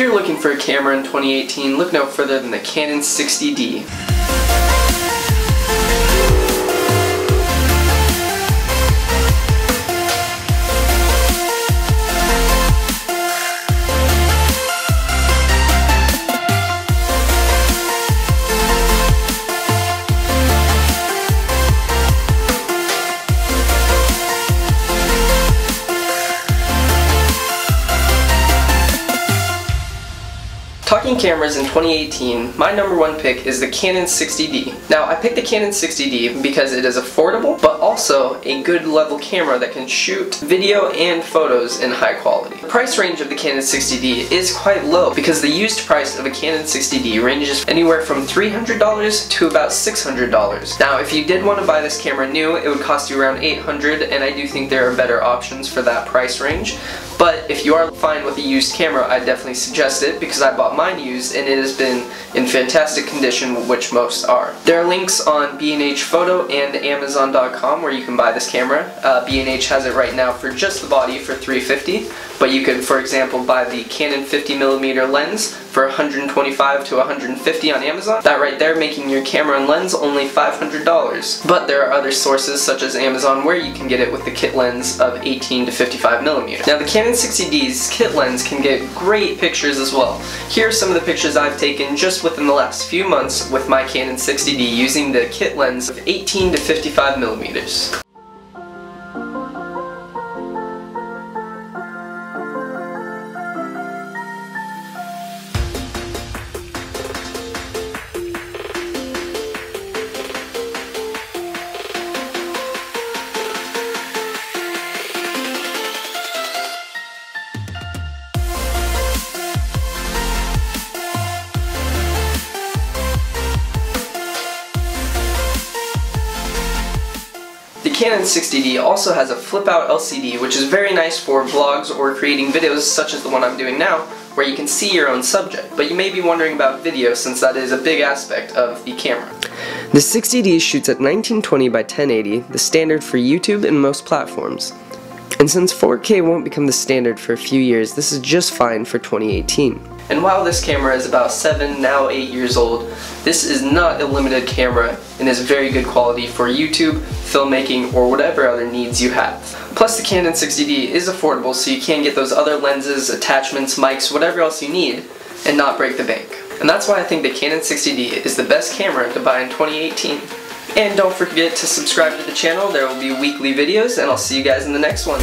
you're looking for a camera in 2018, look no further than the Canon 60D. Talking cameras in 2018, my number one pick is the Canon 60D. Now, I picked the Canon 60D because it is affordable, but also a good level camera that can shoot video and photos in high quality. The price range of the Canon 60D is quite low because the used price of a Canon 60D ranges anywhere from $300 to about $600. Now, if you did want to buy this camera new, it would cost you around 800, and I do think there are better options for that price range. But if you are fine with a used camera, I definitely suggest it because I bought mine used and it has been in fantastic condition, which most are. There are links on B&H Photo and Amazon.com where you can buy this camera. Uh, B&H has it right now for just the body for 350 but you could, for example, buy the Canon 50mm lens for 125 to 150 on Amazon. That right there making your camera and lens only $500. But there are other sources such as Amazon where you can get it with the kit lens of 18 to 55mm. Now the Canon 60D's kit lens can get great pictures as well. Here are some of the pictures I've taken just within the last few months with my Canon 60D using the kit lens of 18 to 55mm. Canon 60D also has a flip-out LCD, which is very nice for vlogs or creating videos such as the one I'm doing now, where you can see your own subject. But you may be wondering about video since that is a big aspect of the camera. The 60D shoots at 1920 by 1080, the standard for YouTube and most platforms. And since 4K won't become the standard for a few years, this is just fine for 2018. And while this camera is about 7, now 8 years old, this is not a limited camera and is very good quality for YouTube, filmmaking, or whatever other needs you have. Plus the Canon 60D is affordable so you can get those other lenses, attachments, mics, whatever else you need, and not break the bank. And that's why I think the Canon 60D is the best camera to buy in 2018. And don't forget to subscribe to the channel, there will be weekly videos, and I'll see you guys in the next one.